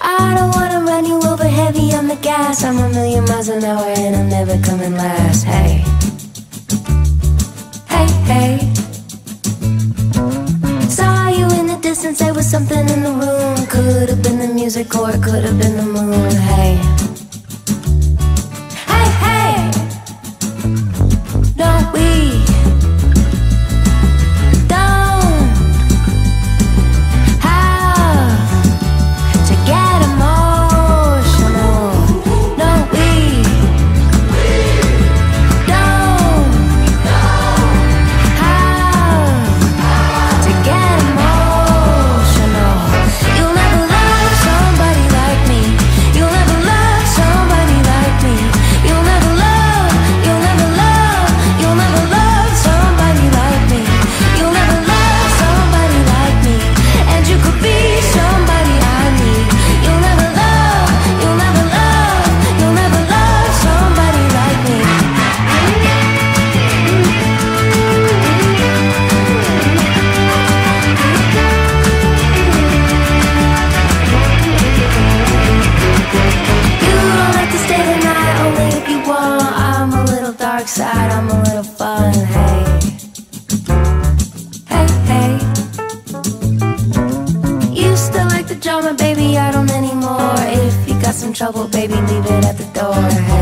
I don't wanna run you over heavy on the gas. I'm a million miles an hour and I'm never coming last. Hey, hey, hey. Saw you in the distance, there was something in the room. Could have been the music or it could have been the moon. Hey, dark side, I'm a little fun. Hey, hey, hey. Used to like the drama, baby, I don't anymore. If you got some trouble, baby, leave it at the door. Hey.